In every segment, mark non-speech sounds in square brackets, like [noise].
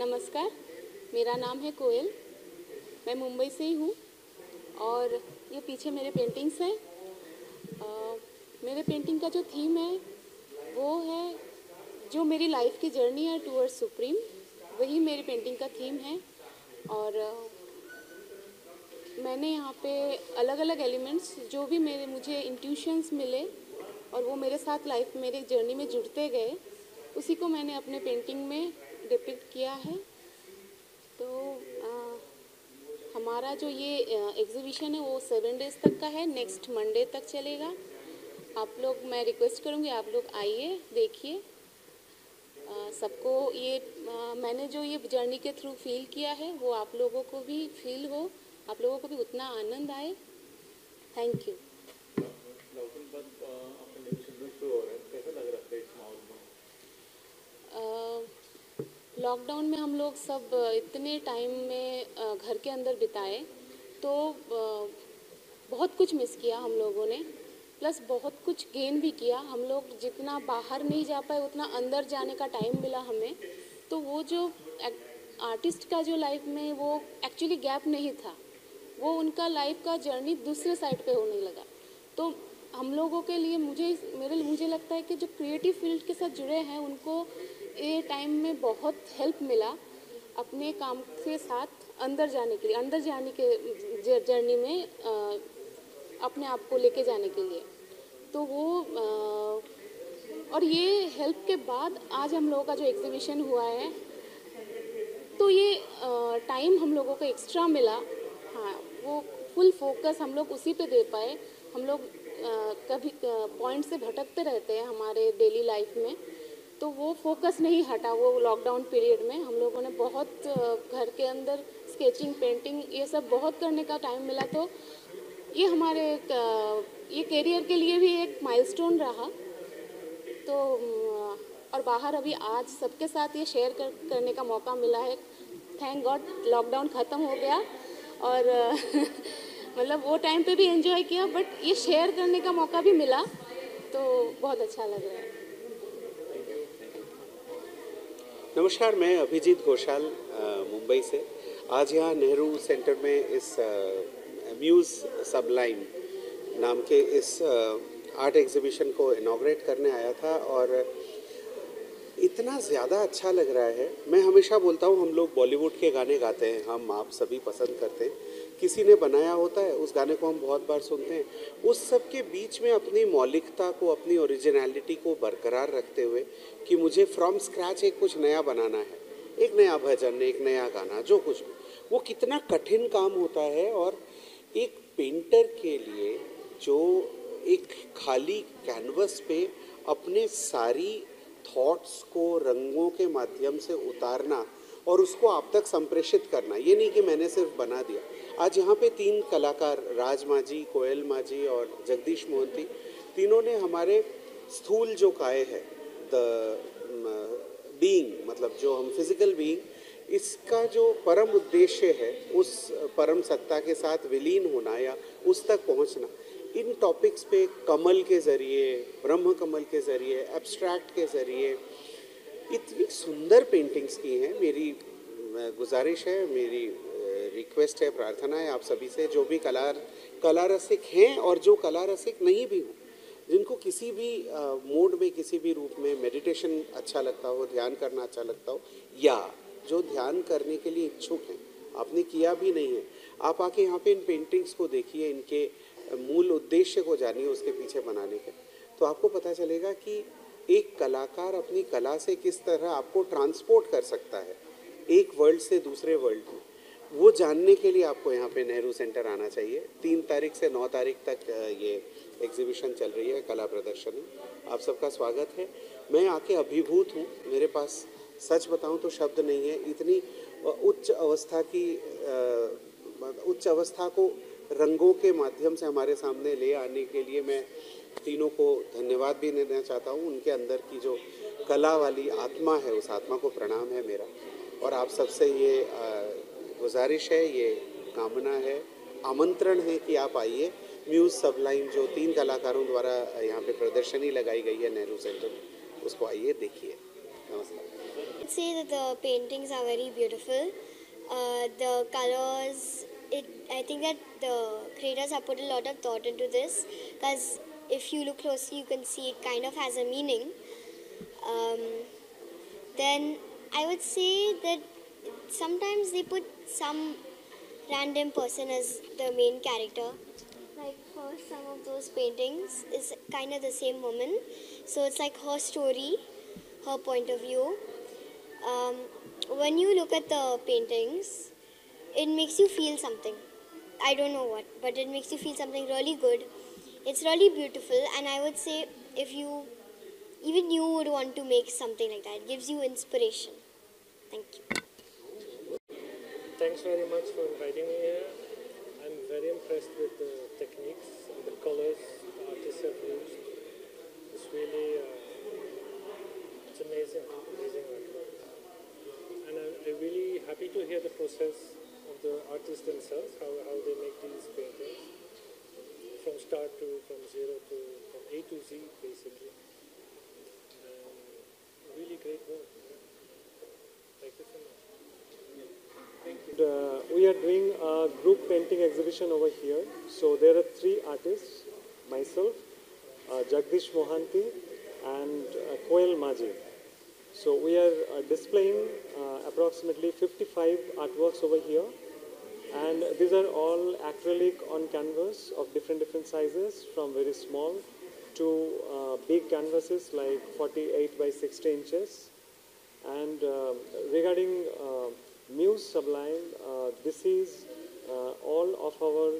नमस्कार, मेरा नाम है कोयल। मैं मुंबई से ही हूँ और ये पीछे मेरे पेंटिंग्स हैं। मेरे पेंटिंग का जो थीम है, वो है जो मेरी लाइफ की जर्नी है टूवर्ड सुप्रीम वही मेरी पेंटिंग का थीम है। और मैंने यहाँ पे अलग अलग एलिमेंट्स जो भी मेरे, मुझे इंट्यूशंस मिले और वो मेरे साथ लाइफ मेरे जर्नी में जुड़ते गए, उसी को मैंने अपने पेंटिंग में डिपिक्ट किया है तो आ, हमारा जो ये एग्जीबिशन है वो सेवन डेज़ तक का है नेक्स्ट मंडे तक चलेगा। आप लोग मैं रिक्वेस्ट करूँगी आप लोग आइए देखिए। सबको ये आ, मैंने जो ये जर्नी के थ्रू फील किया है वो आप लोगों को भी फील हो आप लोगों को भी उतना आनंद आए। थैंक यू लॉकडाउन में हम लोग सब इतने टाइम में घर के अंदर बिताए तो बहुत कुछ मिस किया हम लोगों ने। प्लस बहुत कुछ गेन भी किया। हम लोग जितना बाहर नहीं जा पाए, उतना अंदर जाने का टाइम मिला हमें। तो वो जो आर्टिस्ट का जो लाइफ में वो एक्चुअली गैप नहीं था। वो उनका लाइफ का जर्नी दूसरे साइड पे होने लगा। तो हम लोगों के लिए मुझे, मेरे, मुझे लगता है कि जो क्रिएटिव फ़ील्ड के साथ जुड़े हैं, उनको ये टाइम में बहुत हेल्प मिला अपने काम के साथ अंदर जाने के लिए अंदर जाने के जर्नी में अ, अपने आप को लेके जाने के लिए। तो वो अ, और ये हेल्प के बाद आज हम लोगों का जो एग्जीबिशन हुआ है तो ये टाइम हम लोगों को एक्स्ट्रा मिला। हाँ वो फुल फोकस हम लोग उसी पे दे पाए। हम लोग अ, कभी पॉइंट से भटकते रहते हैं हमारे डेली लाइफ में। तो वो फोकस नहीं हटा वो लॉकडाउन पीरियड में। हम लोगों ने बहुत घर के अंदर स्केचिंग पेंटिंग ये सब बहुत करने का टाइम मिला तो ये हमारे एक, ये करियर के लिए भी एक माइलस्टोन रहा। तो और बाहर अभी आज सबके साथ ये शेयर कर, करने का मौका मिला है। थैंक गॉड लॉकडाउन ख़त्म हो गया और [laughs] मतलब वो टाइम पे भी एंजॉय किया बट ये शेयर करने का मौका भी मिला। तो बहुत अच्छा लग रहा है। नमस्कार, मैं अभिजीत घोषाल मुंबई से। आज यहाँ नेहरू सेंटर में इस म्यूज़ सबलाइन नाम के इस आर्ट एग्जीबिशन को इनाग्रेट करने आया था और इतना ज़्यादा अच्छा लग रहा है। मैं हमेशा बोलता हूँ, हम लोग बॉलीवुड के गाने गाते हैं, हम आप सभी पसंद करते हैं। किसी ने बनाया होता है, उस गाने को हम बहुत बार सुनते हैं। उस सब के बीच में अपनी मौलिकता को, अपनी ओरिजिनलिटी को बरकरार रखते हुए कि मुझे फ्रॉम स्क्रैच एक कुछ नया बनाना है, एक नया भजन, एक नया गाना, जो कुछ भी। वो कितना कठिन काम होता है और एक पेंटर के लिए जो एक खाली कैनवस पे अपने सारी थॉट्स को रंगों के माध्यम से उतारना और उसको आप तक संप्रेषित करना, ये नहीं कि मैंने सिर्फ़ बना दिया। आज यहाँ पे तीन कलाकार, राज माझी कोयल माझी और जगदीश मोहंती, तीनों ने हमारे स्थूल जो काय है द बीइंग मतलब जो हम फ़िज़िकल बीइंग इसका जो परम उद्देश्य है, उस परम सत्ता के साथ विलीन होना या उस तक पहुँचना, इन टॉपिक्स पे कमल के ज़रिए, ब्रह्म कमल के ज़रिए एब्स्ट्रैक्ट के ज़रिए, इतनी सुंदर पेंटिंग्स की हैं, मेरी गुजारिश है, मेरी रिक्वेस्ट है, प्रार्थना है आप सभी से, जो भी कला कला रसिक हैं और जो कला रसिक नहीं भी हों, जिनको किसी भी मोड में, किसी भी रूप में मेडिटेशन अच्छा लगता हो, ध्यान करना अच्छा लगता हो, या जो ध्यान करने के लिए इच्छुक हैं, आपने किया भी नहीं है, आप आके यहाँ पे इन पेंटिंग्स को देखिए, इनके मूल उद्देश्य को जानिए, उसके पीछे बनाने के। तो आपको पता चलेगा कि एक कलाकार अपनी कला से किस तरह आपको ट्रांसपोर्ट कर सकता है, एक वर्ल्ड से दूसरे वर्ल्ड में। वो जानने के लिए आपको यहाँ पे नेहरू सेंटर आना चाहिए। तीन तारीख से नौ तारीख तक ये एग्जीबिशन चल रही है, कला प्रदर्शनी। आप सबका स्वागत है। मैं आके अभिभूत हूँ। मेरे पास सच बताऊँ तो शब्द नहीं है। इतनी उच्च अवस्था की उच्च अवस्था को रंगों के माध्यम से हमारे सामने ले आने के लिए मैं तीनों को धन्यवाद भी देना चाहता हूँ। उनके अंदर की जो कला वाली आत्मा है, उस आत्मा को प्रणाम है मेरा। और आप सबसे ये गुजारिश है ये कामना है आमंत्रण है कि आप आइए म्यूज़ सबलाइन जो तीन कलाकारों द्वारा यहाँ पे प्रदर्शनी लगाई गई है नेहरू सेंटर में उसको आइए देखिए नमस्कार. Uh, it I think that the creators have put a lot of thought into this because if you look closely, you can see it kind of has a meaning. Um, then I would say that sometimes they put some random person as the main character. Like for some of those paintings is kind of the same woman, so it's like her story, her point of view. Um, when you look at the paintings, it makes you feel something. I don't know what, but it makes you feel something really good. It's really beautiful, and I would say if you even you would want to make something like that, it gives you inspiration. Thank you. Thanks very much for inviting me here. I'm very impressed with the techniques and the colors the artists have used. It's really, uh, it's amazing, amazing work. And I'm, I'm really happy to hear the process of the artists themselves, how, how they make these paintings. From start to, from zero to, from A to Z, basically. Really great work. Thank you so much. Uh, we are doing a group painting exhibition over here. So there are three artists, myself, uh, Jagdish Mohanty, and uh, Koel Maji. So we are uh, displaying uh, approximately 55 artworks over here, and these are all acrylic on canvas of different different sizes, from very small to uh, big canvases like 48 by 60 inches. And um regarding uh, Muse Sublime, uh, this is uh, all of our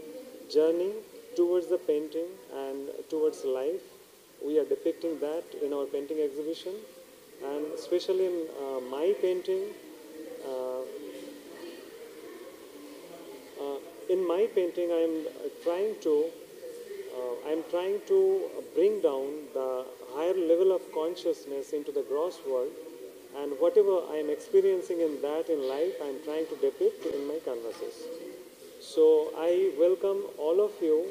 journey towards the painting and towards life. We are depicting that in our painting exhibition, and especially in uh, my painting. Uh, uh, in my painting, I am trying to uh, I am trying to bring down the higher level of consciousness into the gross world, and whatever I am experiencing in that in life, I am trying to depict in my canvases. So I welcome all of you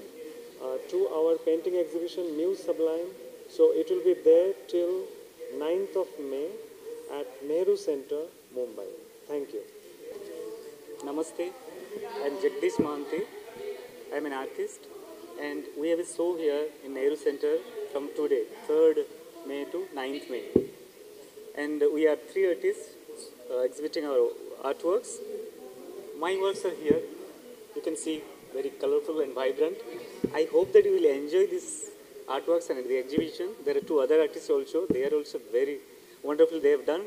uh, to our painting exhibition Muse Sublime. So it will be there till 9th of May at Nehru Center, Mumbai. Thank you. Namaste, I'm Jagdish Mohanty. I'm an artist and we have a show here in Nehru Center from today, 3rd May to 9th May. And we are three artists uh, exhibiting our artworks. My works are here. You can see very colorful and vibrant. I hope that you will enjoy these artworks and the exhibition. There are two other artists also. They are also very wonderful. They have done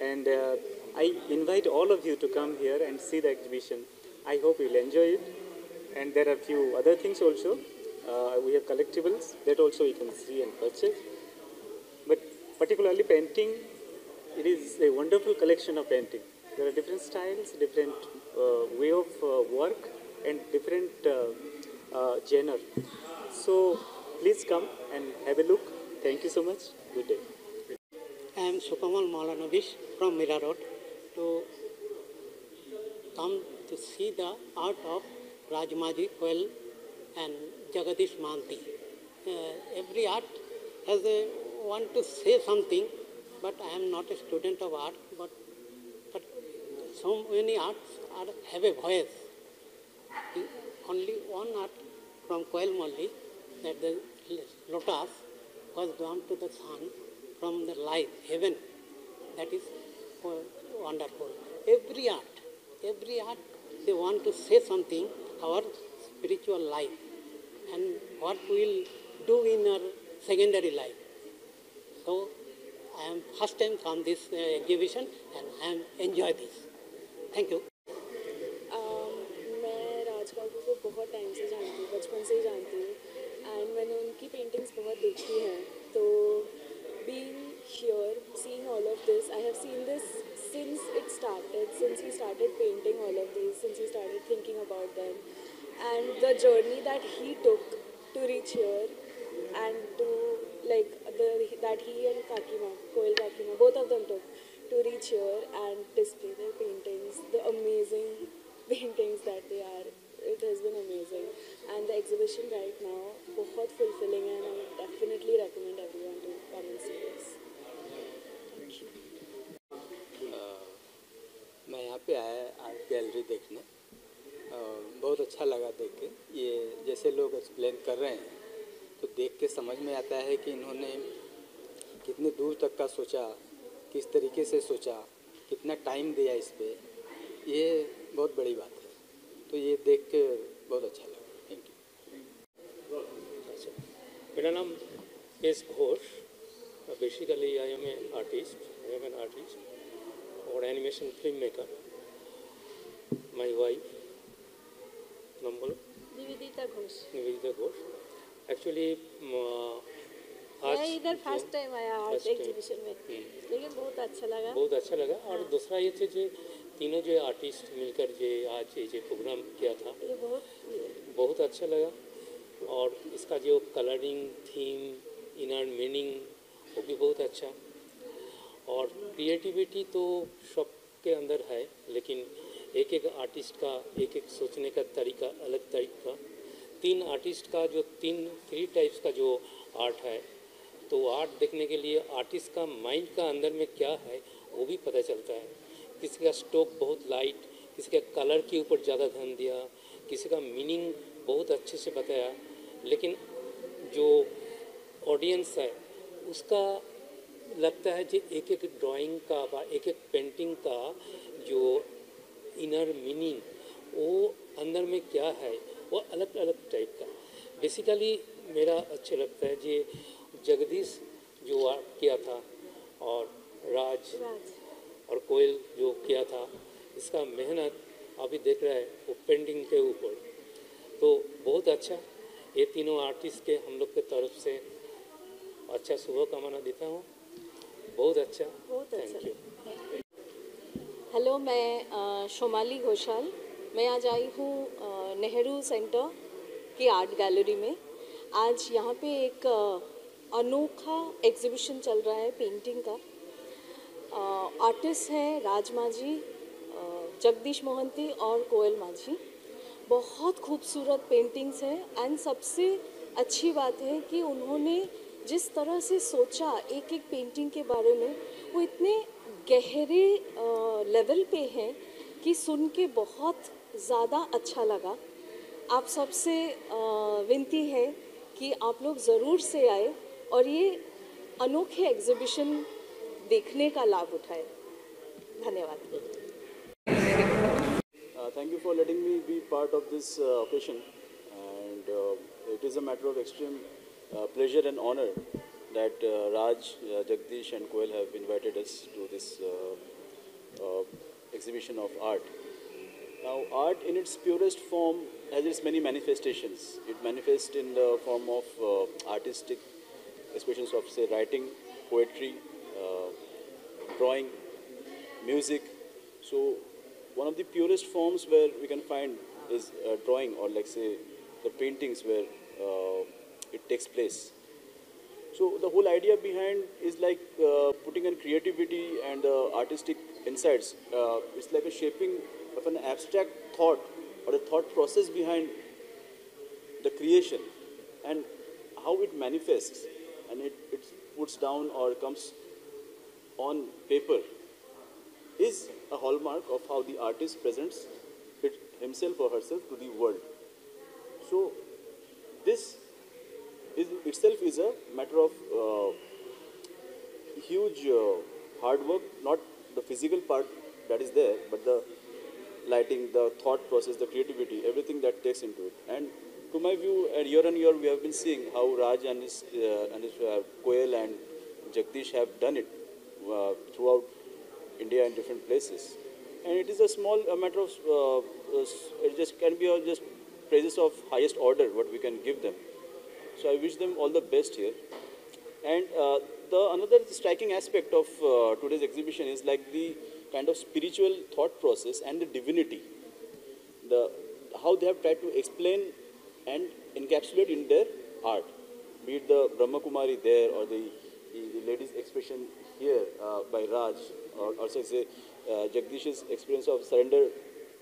and uh, I invite all of you to come here and see the exhibition. I hope you'll enjoy it. And there are a few other things also. Uh, we have collectibles that also you can see and purchase. Particularly painting, it is a wonderful collection of painting. There are different styles, different uh, way of uh, work, and different uh, uh, genre. So please come and have a look. Thank you so much. Good day. I am Sukamal Malanovish from Mira Road to come to see the art of Rajmaji Koel and Jagadish Manti. Uh, every art has a want to say something, but I am not a student of art, but but so many arts are, have a voice. Only one art from Koel Molly, that the lotus was drawn to the sun from the light, heaven. That is oh, wonderful. Every art, every art, they want to say something, our spiritual life, and what we'll do in our secondary life. So, I am first time come this uh, exhibition and I am enjoy this. Thank you. um, मैं राज बाबू को बहुत time से जानती हूँ बचपन से ही जानती हूँ एंड मैंने उनकी पेंटिंग्स बहुत देखी हैं तो being here seeing all of this I have seen this since it started since he started painting all of these since he started thinking about them and the journey that he took to reach here and to like the that he and Kakima Koel Kakima both of them took to reach here and display their paintings, the amazing paintings that they are. It has been amazing. And the exhibition right now, बहुत fulfilling and I definitely recommend everyone to come and see this. मैं यहाँ पे आया art gallery देखने और बहुत अच्छा लगा देख के ये जैसे लोग एक्सप्लेन कर रहे हैं तो देख के समझ में आता है कि इन्होंने कितने दूर तक का सोचा किस तरीके से सोचा कितना टाइम दिया इस पर ये बहुत बड़ी बात है। तो ये देख के बहुत अच्छा लगा। थैंक यू अच्छा। मेरा नाम S Ghosh basically I am a artist I am an artist और animation film maker my wife नाम बोलो निवेदिता घोष। निवेदिता घोष। एक्चुअली मैं इधर फ़र्स्ट टाइम आया आर्ट एग्जीबिशन में। लेकिन बहुत अच्छा लगा। बहुत अच्छा लगा। हाँ। और दूसरा ये थे जो तीनों जो आर्टिस्ट मिलकर जो आज ये प्रोग्राम किया था ये बहुत बहुत अच्छा लगा। और इसका जो कलरिंग थीम इनर मीनिंग वो भी बहुत अच्छा। और क्रिएटिविटी तो सबके अंदर है लेकिन एक एक आर्टिस्ट का एक एक सोचने का तरीका अलग तरीका। तीन आर्टिस्ट का जो तीन थ्री टाइप्स का जो आर्ट है तो आर्ट देखने के लिए आर्टिस्ट का माइंड का अंदर में क्या है, वो भी पता चलता है। किसी का स्ट्रोक बहुत लाइट किसी का कलर के ऊपर ज़्यादा ध्यान दिया, किसी का मीनिंग बहुत अच्छे से बताया, लेकिन जो ऑडियंस है, उसका लगता है कि एक एक ड्राइंग का व एक एक पेंटिंग का जो इनर मीनिंग वो अंदर में क्या है वो अलग अलग टाइप का। बेसिकली मेरा अच्छा लगता है जी जगदीश जो आर्ट किया था और राज, राज। और कोयल जो किया था इसका मेहनत अभी देख रहा है वो पेंटिंग के ऊपर। तो बहुत अच्छा ये तीनों आर्टिस्ट के हम लोग के तरफ़ से अच्छा शुभ कामना देता हूँ। बहुत अच्छा। बहुत थैंक यू हेलो मैं शोमाली घोषाल। मैं आज आई हूँ नेहरू सेंटर की आर्ट गैलरी में आज यहाँ पे एक अनोखा एग्जीबिशन चल रहा है पेंटिंग का। आर्टिस्ट हैं राज माझी जगदीश मोहंती और कोयल माझी। बहुत खूबसूरत पेंटिंग्स हैं एंड सबसे अच्छी बात है कि उन्होंने जिस तरह से सोचा एक एक पेंटिंग के बारे में, वो इतने गहरे लेवल पे हैं कि सुन के बहुत ज़्यादा अच्छा लगा। आप सबसे विनती है कि आप लोग ज़रूर से आए और ये अनोखे एग्जीबिशन देखने का लाभ उठाए। धन्यवाद। Thank you for letting me be part of this occasion and it is a matter of extreme pleasure and honour that Raj Jagdish and Koyal have invited us to this exhibition of art Now, art in its purest form has its many manifestations. It manifests in the form of uh, artistic expressions of, say, writing, poetry, uh, drawing, music. So, one of the purest forms where we can find is uh, drawing or, like, say, the paintings where uh, it takes place. So, the whole idea behind is like uh, putting in creativity and uh, artistic insights. It's like a shaping of an abstract thought or a thought process behind the creation and how it manifests and it, it puts down or comes on paper is a hallmark of how the artist presents it himself or herself to the world. So, this is itself is a matter of uh, huge uh, hard work, not the physical part that is there, but the lighting, the thought process, the creativity, everything that takes into it. And to my view, year on year, we have been seeing how Raj and his, uh, and his uh, Koel and Jagdish have done it uh, throughout India in different places. And it is a small a matter of, uh, it just can be just praises of highest order what we can give them. So I wish them all the best here. And uh, the another striking aspect of uh, today's exhibition is like the kind of spiritual thought process and the divinity. The how they have tried to explain and encapsulate in their art, be it the Brahma Kumari there or the, the, the lady's expression here uh, by Raj, or also say uh, Jagdish's experience of surrender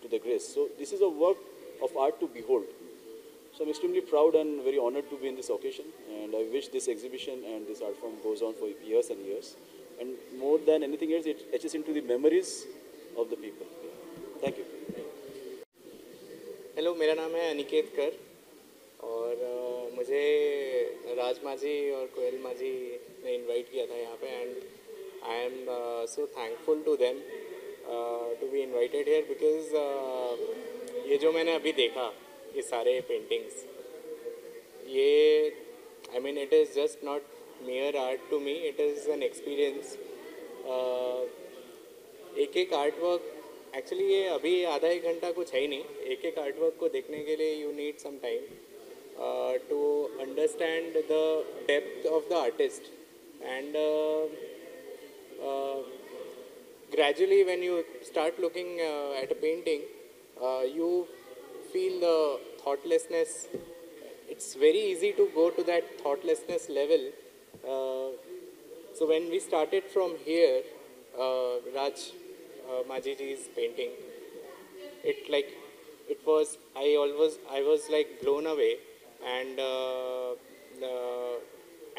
to the grace. So this is a work of art to behold. So I'm extremely proud and very honored to be in this occasion, and I wish this exhibition and this art form goes on for years and years. And more than anything else, it etches into the memories of the people. Thank you. Hello मेरा नाम है अनिकेत कर और अ, मुझे राज माझी और कोयल माझी ने इनवाइट किया था यहाँ पे and I am so thankful to them to be invited here because ये जो मैंने अभी देखा ये सारे पेंटिंग्स ये I mean it is just not mere art to me it is an experience एक एक आर्ट वर्क एक्चुअली ये अभी आधा एक घंटा कुछ है ही नहीं एक एक आर्ट वर्क को देखने के लिए you need some time to understand the depth of the artist and gradually when you start looking uh, at a painting uh, you feel the thoughtlessness it's very easy to go to that thoughtlessness level uh, so when we started from here uh, raj uh, majiji's painting it like it was i always i was like blown away and uh, the,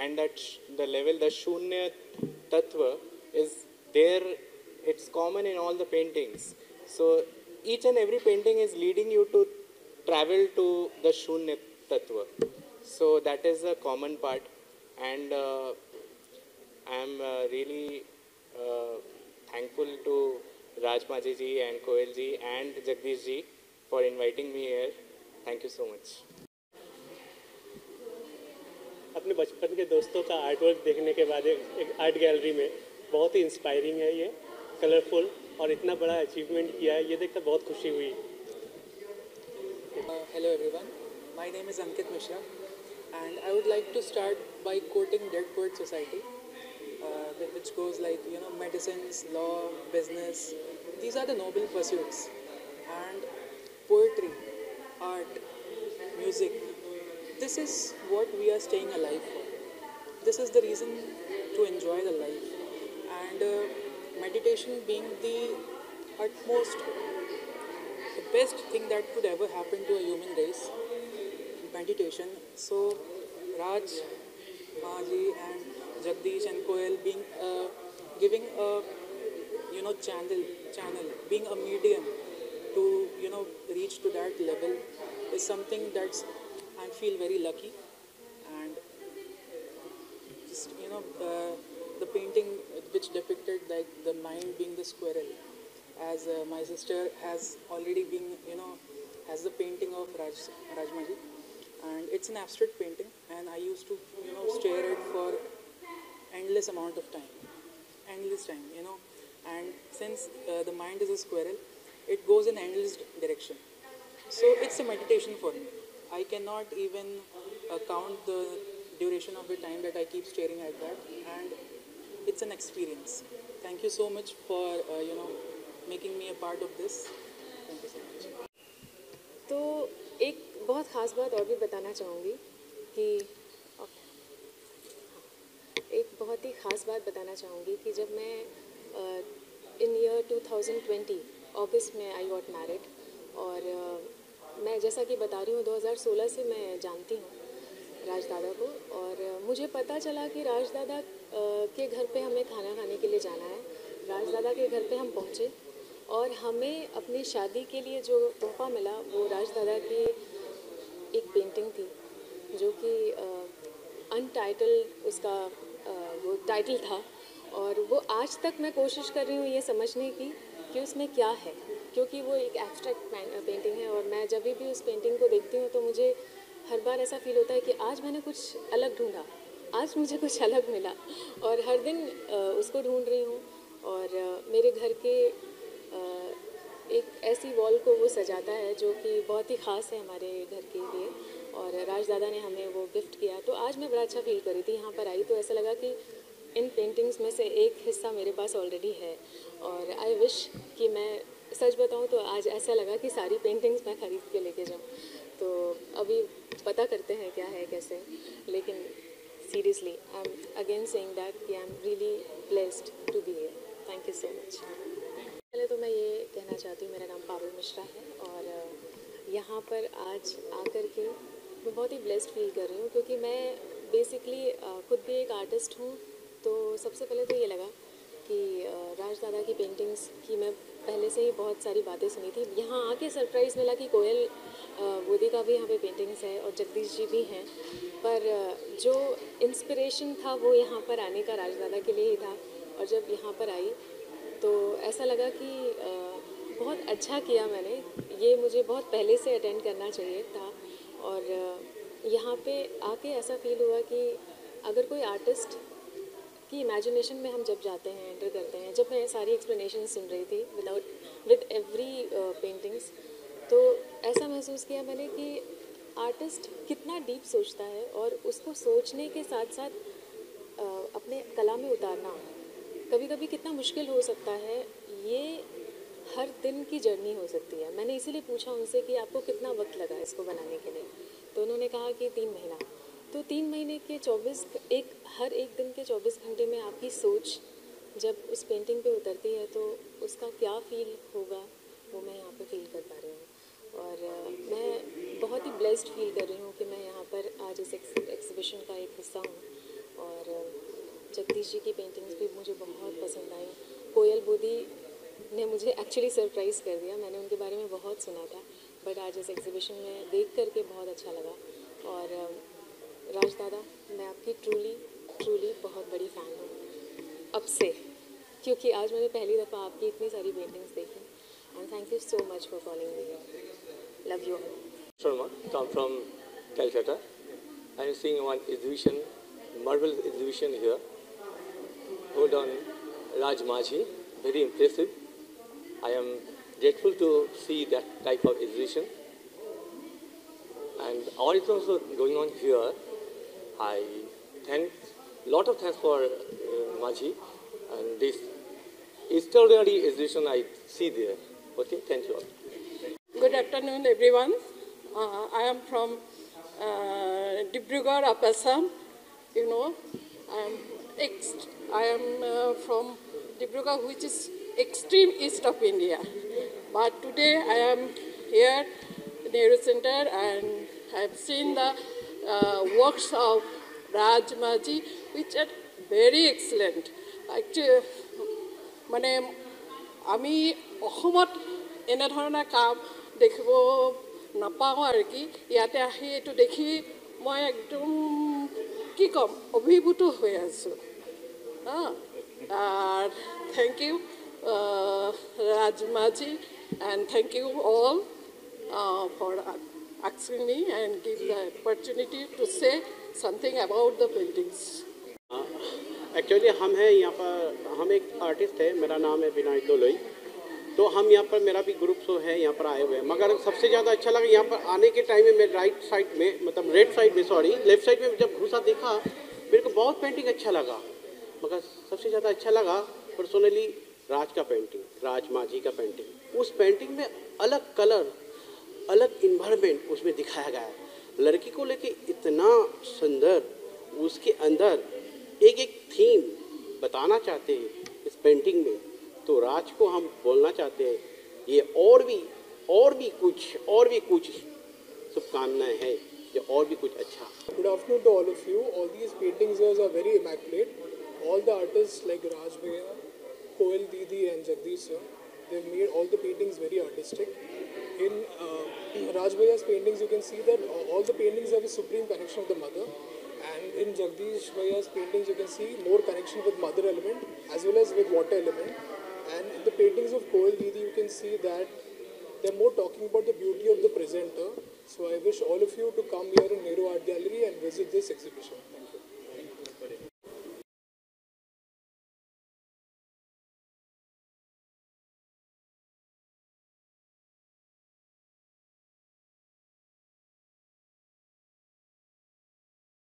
and that the level the shunya tattva is there it's common in all the paintings. So each and every painting is leading you to travel to the shunya tattva. So that is a common part and uh, i am uh, really uh, thankful to rajmaji ji and koel ji and jagdish ji for inviting me here. Thank you so much. अपने बचपन के दोस्तों का art work देखने के बाद एक art gallery में बहुत ही इंस्पायरिंग है ये कलरफुल और इतना बड़ा अचीवमेंट किया है ये देखकर बहुत खुशी हुई। Hello everyone my name is Ankit Mishra and I would like to start by quoting Dead Poet Society uh, which goes like, you know, medicines, law, business, these are the noble pursuits. And poetry, art, music, this is what we are staying alive for. This is the reason to enjoy the life. And uh, meditation being the utmost the best thing that could ever happen to a human race meditation so raj maji and jagdish and koel being uh, giving a you know channel channel being a medium to you know reach to that level is something that's i feel very lucky and just you know uh, the painting which depicted like the mind being the squirrel as uh, my sister has already been, you know, has the painting of Raj, Rajmaji. And it's an abstract painting, and I used to, you know, stare at for endless amount of time. Endless time, you know. And since uh, the mind is a squirrel, it goes in endless direction. So it's a meditation for me. I cannot even uh, count the duration of the time that I keep staring at that, and it's an experience. Thank you so much for, uh, you know, making me a part of this. बहुत ख़ास बात और भी बताना चाहूँगी कि एक बहुत ही ख़ास बात बताना चाहूँगी कि जब मैं इन ईयर 2020 अगस्त में आई वॉट मैरिड और uh, मैं जैसा कि बता रही हूँ 2016 से मैं जानती हूँ राज दादा को और uh, मुझे पता चला कि राज दादा uh, के घर पे हमें खाना खाने के लिए जाना है। राज दादा के घर पे हम पहुँचे और हमें अपनी शादी के लिए जो तोहफा मिला वो राज दादा की एक पेंटिंग थी जो कि अनटाइटल उसका अ, वो टाइटल था। और वो आज तक मैं कोशिश कर रही हूँ ये समझने की कि उसमें क्या है क्योंकि वो एक एब्स्ट्रैक्ट पेंटिंग है और मैं जब भी उस पेंटिंग को देखती हूँ तो मुझे हर बार ऐसा फील होता है कि आज मैंने कुछ अलग ढूंढा आज मुझे कुछ अलग मिला। और हर दिन उसको ढूंढ रही हूँ और मेरे घर के एक ऐसी वॉल को वो सजाता है जो कि बहुत ही ख़ास है हमारे घर के लिए। और राज दादा ने हमें वो गिफ्ट किया। तो आज मैं बड़ा अच्छा फील कर थी। यहाँ पर आई तो ऐसा लगा कि इन पेंटिंग्स में से एक हिस्सा मेरे पास ऑलरेडी है। और आई विश कि मैं सच बताऊँ तो आज ऐसा लगा कि सारी पेंटिंग्स मैं ख़रीद के लेके जाऊँ। तो अभी पता करते हैं क्या है, कैसे। लेकिन seriously I am again saying that कि I am really blessed to be here thank you so much पहले तो मैं ये कहना चाहती हूँ, मेरा नाम पावल मिश्रा है और यहाँ पर आज आकर के मैं बहुत ही ब्लेस्ड फील कर रही हूँ क्योंकि मैं बेसिकली खुद भी एक आर्टिस्ट हूँ तो सबसे पहले तो ये लगा कि राज दादा की पेंटिंग्स की मैं पहले से ही बहुत सारी बातें सुनी थी। यहाँ आके सरप्राइज़ मिला कि कोयल बोदी का भी यहाँ पे पेंटिंग्स है और जगदीश जी भी हैं। पर जो इंस्पिरेशन था वो यहाँ पर आने का राजदादा के लिए ही था और जब यहाँ पर आई तो ऐसा लगा कि बहुत अच्छा किया मैंने। ये मुझे बहुत पहले से अटेंड करना चाहिए था और यहाँ पे आके ऐसा फील हुआ कि अगर कोई आर्टिस्ट की इमेजिनेशन में हम जब जाते हैं एंटर करते हैं, जब मैं सारी एक्सप्लेनेशन सुन रही थी विदाउट विद एवरी पेंटिंग्स तो ऐसा महसूस किया मैंने कि आर्टिस्ट कितना डीप सोचता है और उसको सोचने के साथ साथ अपने कला में उतारना। कभी कभी कितना मुश्किल हो सकता है, ये हर दिन की जर्नी हो सकती है। मैंने इसीलिए पूछा उनसे कि आपको कितना वक्त लगा इसको बनाने के लिए? तो उन्होंने कहा कि तीन महीना। तो तीन महीने के चौबीस एक, हर एक दिन के चौबीस घंटे में आपकी सोच जब उस पेंटिंग पे उतरती है तो उसका क्या फील होगा, वो मैं यहाँ पे फील कर पा रही हूँ। और मैं बहुत ही ब्लेस्ड फील कर रही हूँ कि मैं यहाँ पर आज इस एग्जीबिशन का एक हिस्सा हूँ। और जगदीश जी की पेंटिंग्स भी मुझे बहुत पसंद आई। कोयल बोधी ने मुझे एक्चुअली सरप्राइज़ कर दिया। मैंने उनके बारे में बहुत सुना था बट आज इस एग्जीबिशन में देख करके बहुत अच्छा लगा। और राज दादा मैं आपकी ट्रूली ट्रूली बहुत बड़ी फ़ैन हूँ। अब से क्योंकि आज मैंने पहली दफ़ा आपकी इतनी सारी पेंटिंग्स देखी। And thank you so much for calling me love you Sharma, come from Calcutta. Am seeing one exhibition, marble exhibition on Raj Majhi, very impressive. I am grateful to see that type of exhibition. And all is also going on here. I thank lot of thanks for uh, Maji and this extraordinary exhibition I see there. Okay, thank you all. Good afternoon, everyone. Uh, I am from uh, Dibrugarh Assam. You know, I am ex- I am uh, from Dibrugarh, which is extreme east of India. But today I am here in Nehru Center and I have seen the uh, works of Raj Maji, which are very excellent. Actually, মানে আমি অসমত এনেধৰণৰ কাম দেখিব নাপাওঁ আৰু কি ইয়াতে আহি এইটো দেখি মই একদম কি ক'ম অভিভূত হৈ আছোঁ thank you ৰাজমাজি and thank you all for asking me and give the opportunity to say something about the paintings. Actually हम हैं यहाँ पर हम एक आर्टिस्ट है मेरा नाम है विनायक दोलोई तो हम यहाँ पर, मेरा भी ग्रुप सो है, यहाँ पर आए हुए हैं। मगर सबसे ज़्यादा अच्छा लगा यहाँ पर आने के टाइम में, मैं राइट साइड में मतलब रेड साइड में सॉरी लेफ़्ट साइड में जब घुसा, देखा, मेरे को बहुत पेंटिंग अच्छा लगा। मगर सबसे ज़्यादा अच्छा लगा पर्सनली राज का पेंटिंग राज माझी का पेंटिंग उस पेंटिंग में अलग कलर अलग इन्वायरमेंट उसमें दिखाया गया है। लड़की को लेके इतना सुंदर, उसके अंदर एक एक थीम बताना चाहते हैं इस पेंटिंग में। तो राज को हम बोलना चाहते हैं, ये और भी और भी कुछ, और भी कुछ शुभकामनाएँ है, या और भी कुछ अच्छा। Good afternoon to all of you all these paintings are very immaculate all the artist like Raj भैया कोयल दीदी and Jagdish sir they made all the paintings very artistic in Raj भैया paintings you can see that all the paintings are the supreme connection of the mother and in Jagdish भैया paintings you can see more connection with mother element as well as with water element And in the paintings of Koel Didi, you can see that they're more talking about the beauty of the presenter. So I wish all of you to come here in Nehru Art Gallery and visit this exhibition.